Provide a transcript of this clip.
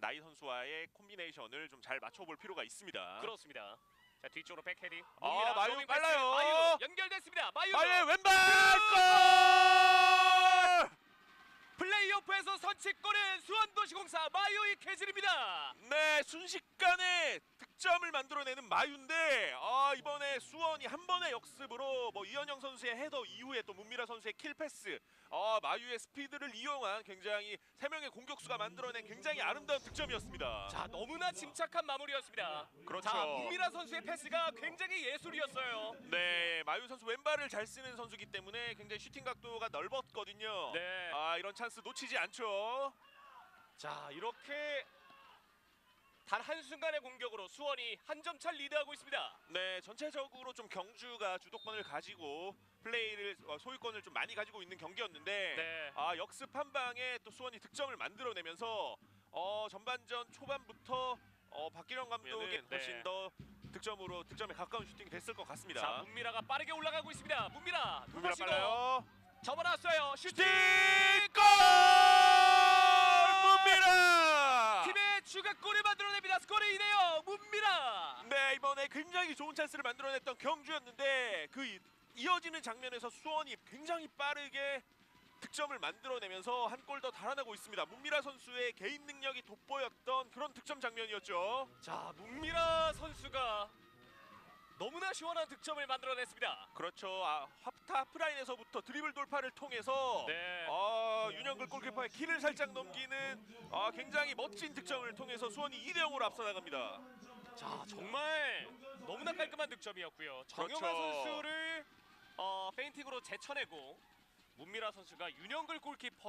나이 선수와의 콤비네이션을 좀 잘 맞춰볼 필요가 있습니다. 그렇습니다. 자 뒤쪽으로 백헤딩. 아. 마유. 빨라요. 마유 연결됐습니다. 마유. 마유 왼발 골! 플레이오프에서 선취골은 수원도시공사 마유 이케지리입니다. 네, 순식간에 득점을 만들어내는 마유인데 아, 이번에 수원이 한 번의 역습으로 뭐 이현영 선수의 헤더 이후에 또 문미라 선수의 킬 패스, 아, 마유의 스피드를 이용한 굉장히 세 명의 공격수가 만들어낸 굉장히 아름다운 득점이었습니다. 자 너무나 침착한 마무리였습니다. 그렇죠. 자 문미라 선수의 패스가 굉장히 예술이었어요. 네, 마유 선수 왼발을 잘 쓰는 선수기 때문에 굉장히 슈팅 각도가 넓었거든요. 네. 아, 이런 찬스 놓치지 않죠. 자 이렇게 단 한 순간의 공격으로 수원이 한 점 차 리드하고 있습니다. 네, 전체적으로 좀 경주가 주도권을 가지고 플레이를 어, 소유권을 좀 많이 가지고 있는 경기였는데 네. 아 역습 한 방에 또 수원이 득점을 만들어내면서 어 전반전 초반부터 어 박길영 감독의 네. 훨씬 더 득점으로 득점에 가까운 슈팅이 됐을 것 같습니다. 자 문미라가 빠르게 올라가고 있습니다. 문미라 두 문미라 빨라요. 접어놨어요. 슈팅. 골! 문미라. 팀의 추가골을. 스코어 2대 0. 문미라. 네 이번에 굉장히 좋은 찬스를 만들어냈던 경주였는데 그 이- 이어지는 장면에서 수원이 굉장히 빠르게 득점을 만들어내면서 한 골 더 달아나고 있습니다. 문미라 선수의 개인 능력이 돋보였던 그런 득점 장면이었죠. 자 문미라 선수가 너무나 시원한 득점을 만들어냈습니다. 그렇죠. 아, 하프라인에서부터 드리블 돌파를 통해서 네. 아, 윤영글 골키퍼의 키를 살짝 넘기는 아, 굉장히 멋진 득점을 통해서 수원이 2대 0으로 앞서 나갑니다. 자 정말 너무나 깔끔한 득점이었고요. 정영환 그렇죠. 선수를 어, 페인팅으로 제쳐내고 문미라 선수가 윤영글 골키퍼